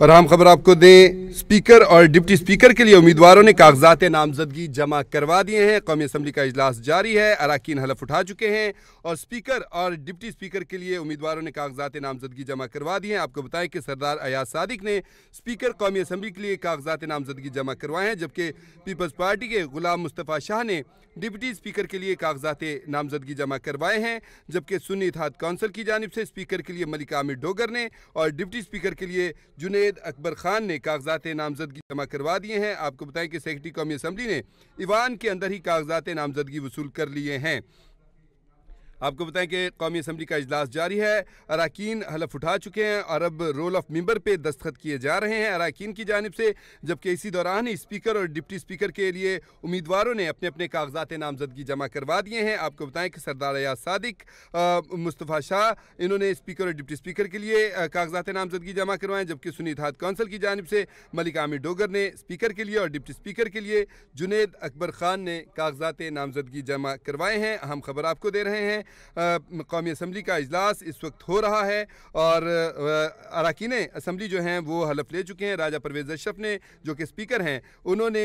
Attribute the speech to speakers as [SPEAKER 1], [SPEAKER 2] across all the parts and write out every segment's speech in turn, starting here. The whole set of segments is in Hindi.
[SPEAKER 1] और हम खबर आपको दें, स्पीकर और डिप्टी स्पीकर के लिए उम्मीदवारों ने कागजात नामजदगी जमा करवा दिए हैं। कौमी असम्बली का इजलास जारी है, अरकान हलफ उठा चुके हैं और स्पीकर और डिप्टी स्पीकर के लिए उम्मीदवारों ने कागजात नामजदगी जमा करवा दी हैं। आपको बताएँ कि सरदार अयाज सादिक ने स्पीकर कौमी असम्बली के लिए कागजात नामजदगी जमा करवाए हैं, जबकि पीपल्स पार्टी के गुलाम मुस्तफ़ा शाह ने डिप्टी स्पीकर के लिए कागजात नामजदगी जमा करवाए हैं, जबकि सुन्नी इतिहाद कौंसिल की जानब से स्पीकर के लिए मलिक आमिर डोगर ने और डिप्टी स्पीकर के लिए जुनेद अकबर खान ने कागजात नामजदगी जमा करवा दिए हैं। आपको बताएँ कि सेक्रेटरी कौमी असम्बली ने ईवान के अंदर ही कागजात नामजदगी वसूल कर लिए हैं। आपको बताएँ कि कौमी असम्बली का अजलास जारी है। अरकान हलफ उठा चुके हैं और अब रोल ऑफ़ मेंबर पे दस्तखत किए जा रहे हैं। अरकान की जानब से, जबकि इसी दौरान स्पीकर और डिप्टी स्पीकर के लिए उम्मीदवारों ने अपने अपने कागजात नामजदगी जमा करवा दिए हैं। आपको बताएँ कि सरदार अयाज सादिक मुस्तफ़ा शाह, इन्होंने स्पीकर और डिप्टी स्पीकर के लिए कागजात नामजदगी जमा करवाएँ, जबकि सुनी इतिहाद कौंसिल की जानब से मलिक आमिर डोगर ने स्पीकर के लिए और डिप्टी स्पीकर के लिए जुनेद अकबर खान ने कागजात नामजदगी जमा करवाए हैं। हम खबर आपको दे रहे हैं कौमी असम्बली का अजलास इस वक्त हो रहा है और अरकान असम्बली जो हैं वो हलफ ले चुके हैं। राजा परवेज़ अशरफ ने, जो कि स्पीकर हैं, उन्होंने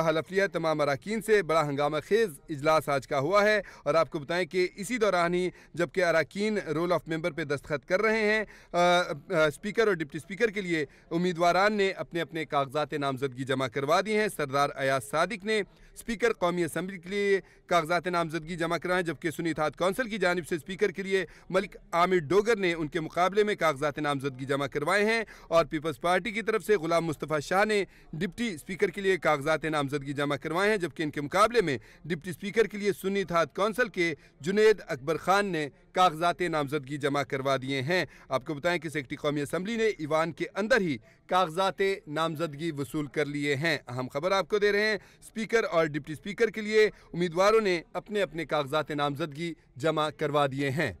[SPEAKER 1] हलफ लिया तमाम अरकान से। बड़ा हंगामा खेज़ इजलास आज का हुआ है और आपको बताएँ कि इसी दौरान ही, जबकि अरकान रोल ऑफ़ मेंबर पर दस्तखत कर रहे हैं स्पीकर और डिप्टी स्पीकर के लिए उम्मीदवार ने अपने अपने कागजात नामजदगी जमा करवा दी हैं। सरदार अयाज सादिक ने स्पीकर कौमी असम्बली के लिए कागजात नामजदगी जमा कराएँ, जबकि सुनी इतिहाद कौंसिल की जानब से स्पीकर के लिए मलिक आमिर डोगर ने उनके मुकाबले में कागजात नामजदगी जमा करवाए हैं और पीपल्स पार्टी की तरफ़ से गुलाम मुस्तफ़ा शाह ने डिप्टी स्पीकर के लिए कागजात नामजदगी जमा करवाए हैं, जबकि इनके मुकाबले में डिप्टी स्पीकर के लिए सुन्नी इतिहाद कौंसिल के जुनेद अकबर खान ने कागजात नामजदगी जमा करवा दिए हैं। आपको बताएँ कि सेक्रेटरी कौमी असम्बली ने ईवान के अंदर ही कागजात नामजदगी वसूल कर लिए हैं। अहम खबर आपको दे रहे हैं, स्पीकर और डिप्टी स्पीकर के लिए उम्मीदवारों ने अपने अपने कागजात नामजदगी जमा करवा दिए हैं।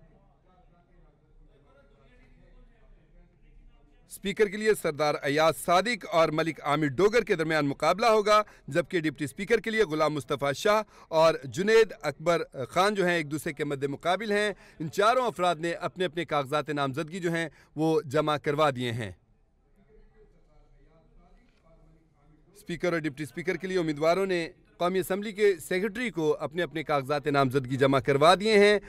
[SPEAKER 1] स्पीकर के लिए सरदार अयाज सादिक और मलिक आमिर डोगर के दरमियान मुकाबला होगा, जबकि डिप्टी स्पीकर के लिए गुलाम मुस्तफ़ा शाह और जुनेद अकबर खान जो हैं एक दूसरे के मद्द मुकाबिल हैं। इन चारों अफराद ने अपने अपने कागजात नामजदगी जो हैं, वो जमा करवा दिए हैं। स्पीकर और डिप्टी स्पीकर के लिए उम्मीदवारों ने कौमी असम्बली के सेक्रेटरी को अपने अपने कागजात नामजदगी जमा करवा दिए हैं।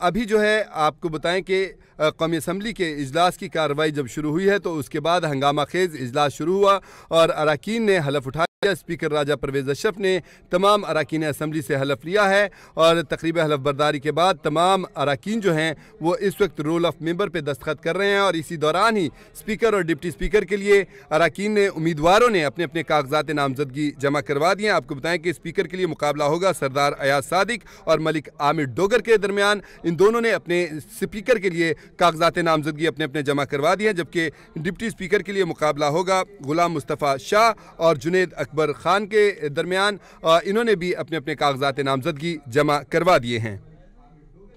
[SPEAKER 1] अभी जो है, आपको बताएँ कि कौमी असम्बली के इजलास की कार्रवाई जब शुरू हुई है तो उसके बाद हंगामा खेज़ इजलास शुरू हुआ और अरकान ने हलफ उठाया। स्पीकर राजा परवेज अशरफ ने तमाम अरकान असम्बली से हलफ लिया है और तकरीब हलफ बरदारी के बाद तमाम अरकान जो हैं, वो इस वक्त रोल ऑफ़ मेंबर पर दस्तखत कर रहे हैं और इसी दौरान ही स्पीकर और डिप्टी स्पीकर के लिए अरकान ने उम्मीदवारों ने अपने अपने कागजात नामजदगी जमा करवा दिए आपको बताएँ कि स्पीकर के लिए मुकाबला होगा सरदार अयाज सादिक और मलिक आमिर डोगर के दरमियान। इन दोनों ने अपने स्पीकर के लिए कागजात नामजदगी अपने अपने जमा करवा दिए हैं जबकि डिप्टी स्पीकर के लिए मुकाबला होगा गुलाम मुस्तफ़ा शाह और जुनेद अकबर ख़ान के दरमियान इन्होंने भी अपने अपने कागजात नामजदगी जमा करवा दिए हैं।